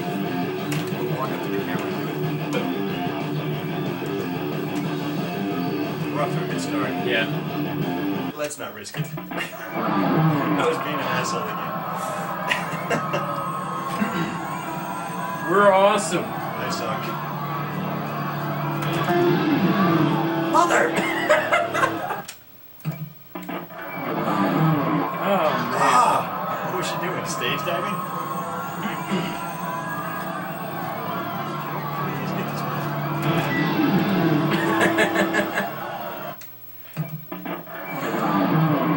Walk up to the camera. We're off to a good start. Yeah. Let's not risk it. I was being an asshole again. We're awesome. I suck. Mother! Oh, Ah! What was she doing? Stage diving?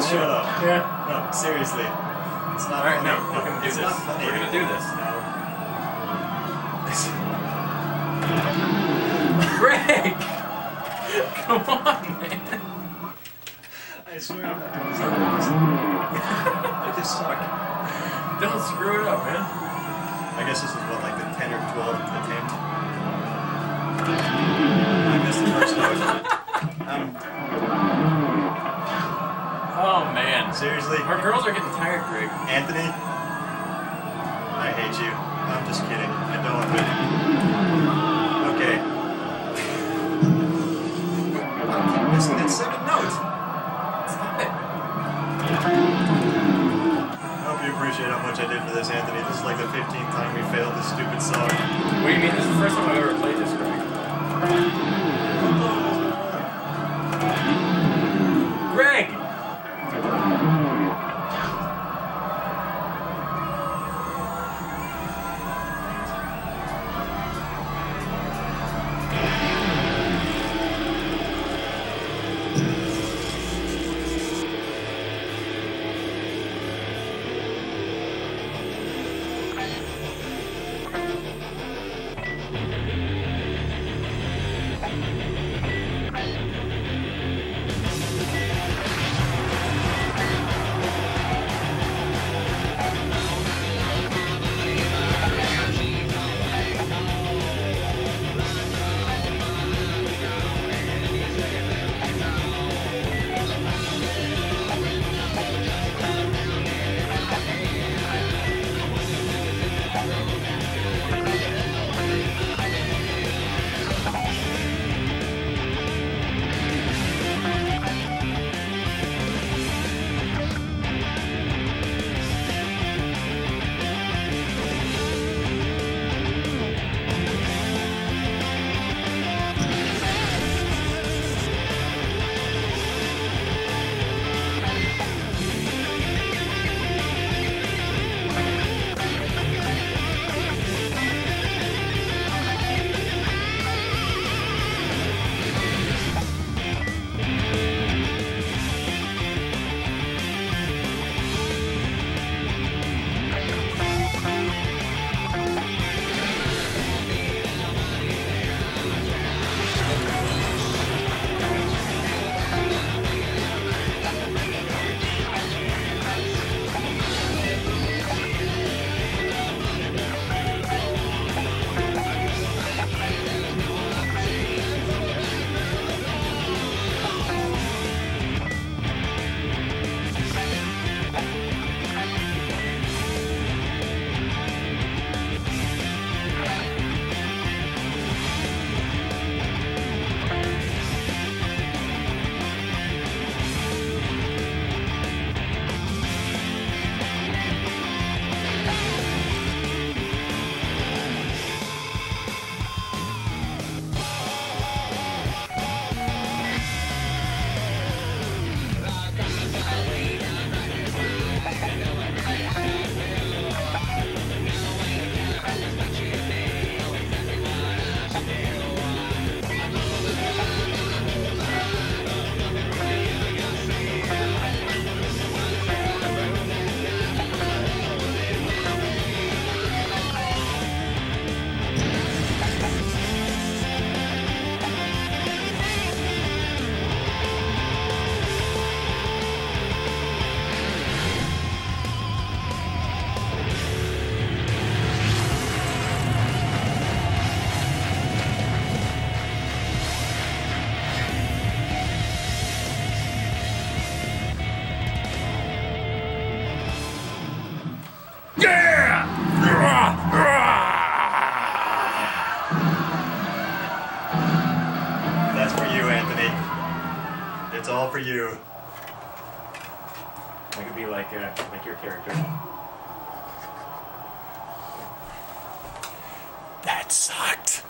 Shut up. Yeah. No, seriously. It's not Alright, funny. no, we're gonna do it's this. not funny. We're gonna do this. No. Greg! Come on, man. I swear I'm not doing this on purpose. I just suck. Don't screw it up, man. I guess this is what, like the 10 or 12 attempt? I missed the first note. Oh, man. seriously? Our girls are getting tired, Greg. Anthony? I hate you. I'm just kidding. I don't. Okay. I keep missing that second note. Stop it. I hope you appreciate how much I did for this, Anthony. This is like the 15th time we failed this stupid song. What do you mean? This is the first time I've ever played this. Greg! It's all for you. I could be like uh, like your character. That sucked.